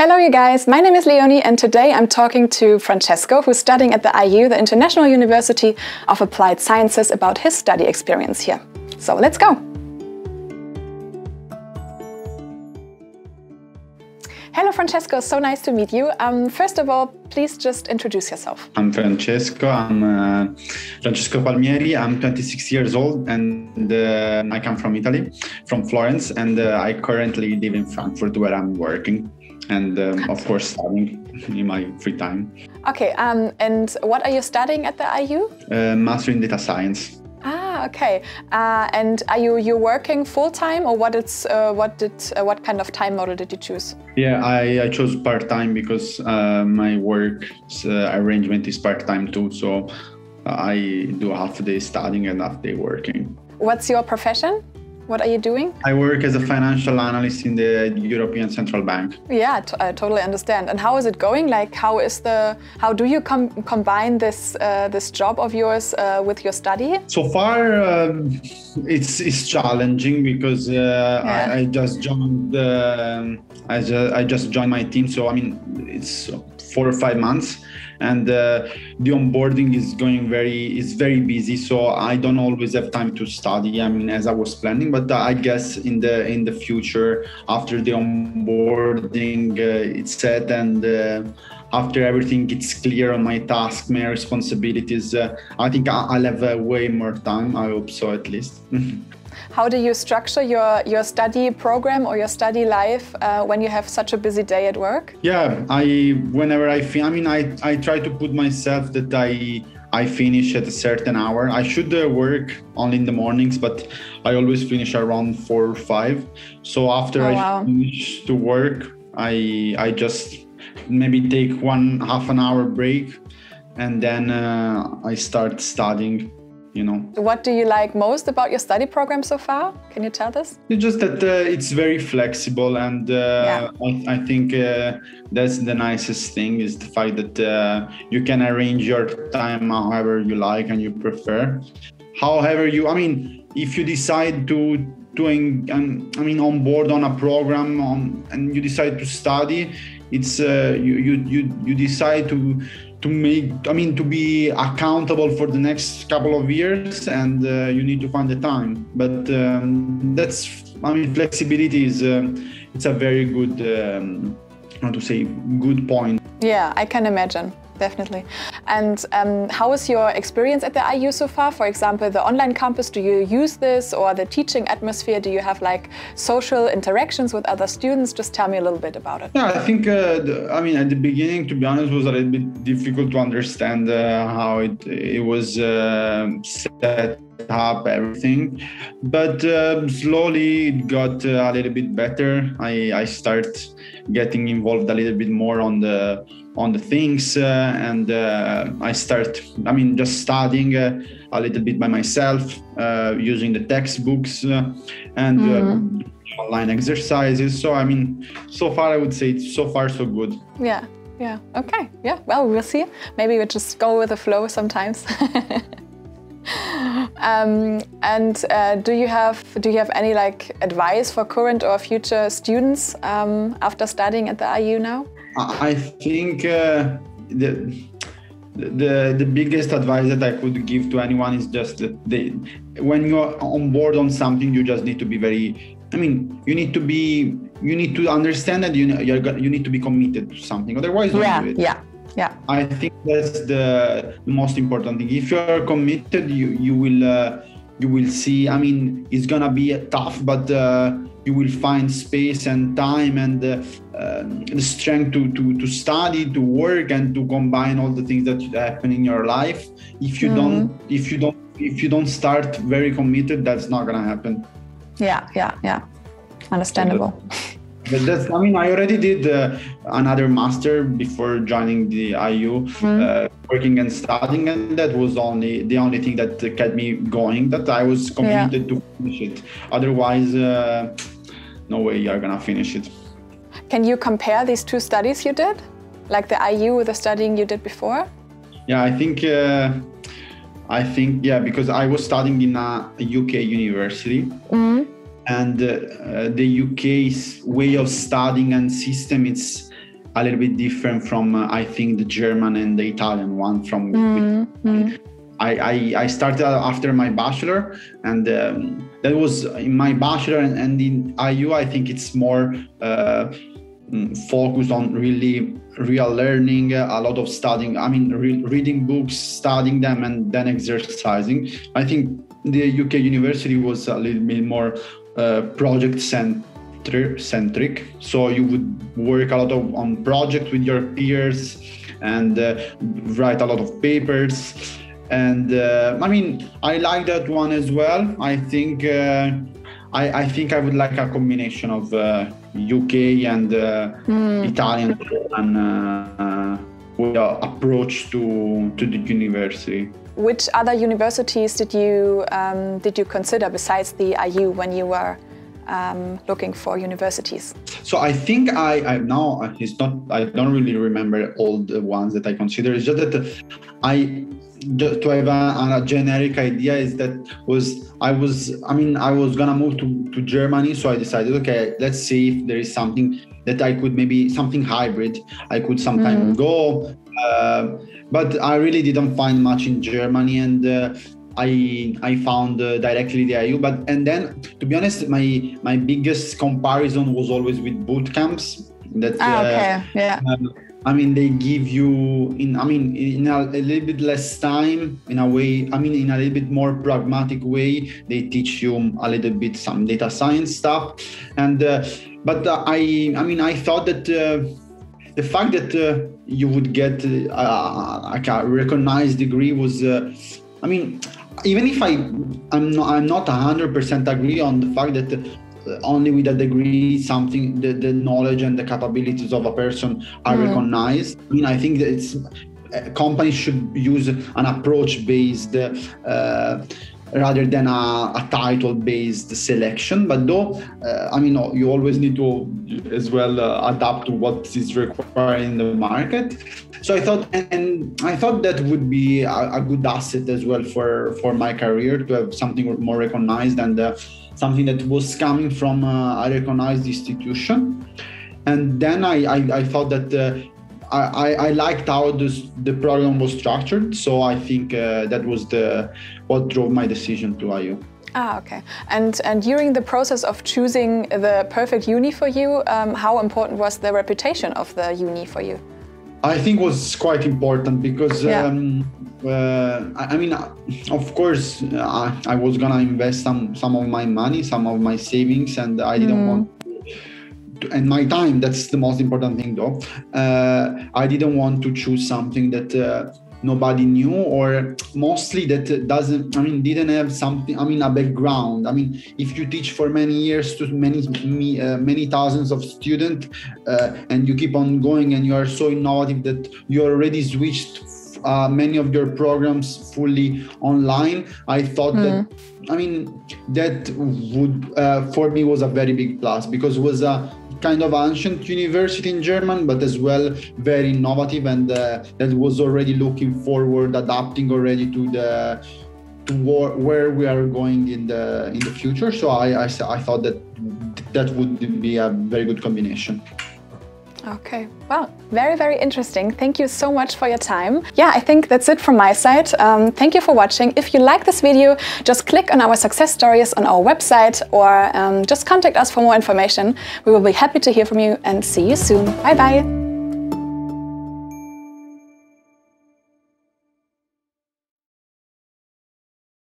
Hello, you guys. My name is Leonie, and today I'm talking to Francesco, who's studying at the IU, the International University of Applied Sciences, about his study experience here. So let's go. Hello, Francesco. So nice to meet you. Um, first of all, please just introduce yourself. I'm Francesco. I'm uh, Francesco Palmieri. I'm 26 years old and uh, I come from Italy, from Florence, and uh, I currently live in Frankfurt where I'm working and um, of course studying in my free time. Okay, um, and what are you studying at the IU? Uh, Master in Data Science. Ah, okay. Uh, and are you you working full time, or what? It's uh, what did uh, what kind of time model did you choose? Yeah, I, I chose part time because uh, my work uh, arrangement is part time too. So I do half a day studying and half day working. What's your profession? What are you doing? I work as a financial analyst in the European Central Bank. Yeah, I totally understand. And how is it going? Like, how is the how do you com combine this uh, this job of yours uh, with your study? So far, um, it's it's challenging because uh, yeah. I, I, just joined. Um, I just I just joined my team. So I mean, it's four or five months. And uh, the onboarding is going very is very busy. So i don't always have time to study i mean as i was planning but uh, i guess in the in the future after the onboarding uh, it's set and after everything gets clear on my task my responsibilities uh, i think i'll have uh, way more time i hope so at least How do you structure your, your study program or your study life uh, when you have such a busy day at work? Yeah, I whenever I feel, I mean, I, I try to put myself that I I finish at a certain hour. I should uh, work only in the mornings, but I always finish around four or five. So after oh, I wow. finish to work, I I just maybe take one half an hour break, and then uh, I start studying you know. What do you like most about your study program so far? Can you tell us it's just that uh, it's very flexible and uh, yeah. I, I, think uh, that's the nicest thing is the fact that uh, you can arrange your time however you like and you prefer. However you i mean if you decide to doing um, i mean on board on a program on, and you decide to study it's uh, you, you you you decide to to make i mean to be accountable for the next couple of years and uh, you need to find the time. But um, that's i mean flexibility is uh, it's a very good um, how to say good point yeah i can imagine definitely. And um, how is your experience at the IU so far? For example, the online campus, do you use this or the teaching atmosphere? Do you have like social interactions with other students? Just tell me a little bit about it. Yeah, I think, uh, the, I mean, at the beginning, to be honest, was a little bit difficult to understand uh, how it, it was uh, set up everything. But uh, slowly it got uh, a little bit better. I i start getting involved a little bit more on the on the things uh, and uh, i start i mean just studying uh, a little bit by myself uh, using the textbooks and mm-hmm. online exercises. So i mean so far i would say it's so far so good. Yeah yeah. Okay yeah well we'll see. Maybe we just go with the flow sometimes um, and uh, do you have do you have any like advice for current or future students um, after studying at the IU now? I think uh, the the the biggest advice that I could give to anyone is just that they, when you're on board on something, you just need to be very. I mean, you need to be you need to understand that you you're, you need to be committed to something. Otherwise, yeah, yeah yeah. I think that's the most important thing. If you're committed you you will uh, you will see i mean it's gonna be tough but uh, you will find space and time and uh, um, the strength to, to to study to work and to combine all the things that happen in your life. If you mm. don't if you don't if you don't start very committed that's not gonna happen. Yeah yeah yeah. Understandable that's, I mean, I already did uh, another master before joining the IU, mm. uh, working and studying, and that was only the only thing that kept me going. That I was committed yeah. to finish it. Otherwise, uh, no way you're gonna finish it. Can you compare these two studies you did, like the IU with the studying you did before? Yeah, I think. Uh, I think yeah, because I was studying in a UK university. Mm and uh, the UK's way of studying and system it's a little bit different from uh, I think the German and the Italian one from. Mm-hmm. I, I, I, started after my bachelor, and um, that was in my bachelor and, and in IU. I think it's more uh, mm, focused on really real learning, a lot of studying. I mean, re- reading books, studying them, and then exercising. I think the UK university was a little bit more uh, project centric. So you would work a lot of, on projects with your peers and uh, write a lot of papers. And uh, I mean, I like that one as well. I think uh, I, I, think I would like a combination of UK uh, and mm. Italian and approach to to the university. Which other universities did you um, did you consider besides the IU when you were um, looking for universities? So I think I, I now it's not I don't really remember all the ones that I consider. It's just that I just to have a, a, generic idea is that was I was I mean I was gonna move to, to Germany, so I decided okay let's see if there is something that I could maybe something hybrid I could sometime mm. go. Uh, but I really didn't find much in Germany, and uh, I I found uh, directly the IU. But and then to be honest, my my biggest comparison was always with boot camps. That ah, okay, uh, yeah. Um, I mean, they give you in. I mean, in a, a, little bit less time, in a way. I mean, in a little bit more pragmatic way. They teach you a little bit some data science stuff, and uh, but uh, I. I mean, I thought that the fact that uh, you would get uh, like a recognized degree was, uh, I mean, even if I I'm not I'm not hundred percent agree on the fact that uh, only with a degree something the, the knowledge and the capabilities of a person are mm. recognized. I mean, I think that it's uh, companies should use an approach based uh, rather than a, a title based selection. But though uh, i mean you always need to as well uh, adapt to what is required in the market. So i thought and, i thought that would be a, a, good asset as well for for my career to have something more recognized and uh, something that was coming from uh, a recognized institution. And then I, I, I thought that uh, I, I liked how this, the program was structured, so I think uh, that was the what drove my decision to IU. Ah, okay. And and during the process of choosing the perfect uni for you, um, how important was the reputation of the uni for you? I think was quite important because yeah. um, uh, I, I, mean, of course, I, I, was gonna invest some some of my money, some of my savings, and I didn't mm. want and my time that's the most important thing though uh, i didn't want to choose something that uh, nobody knew or mostly that doesn't i mean didn't have something i mean a background i mean if you teach for many years to many uh, many thousands of students uh, and you keep on going and you are so innovative that you already switched uh, many of your programs fully online i thought mm. that i mean that would uh, for me was a very big plus because it was a kind of ancient university in German, but as well very innovative and uh, that was already looking forward, adapting already to the to where we are going in the in the future. So I, I, I thought that that would be a very good combination. Okay, well, very, very interesting. Thank you so much for your time. Yeah, I think that's it from my side. Um, thank you for watching. If you like this video, just click on our success stories on our website or um, just contact us for more information. We will be happy to hear from you and see you soon. Bye bye.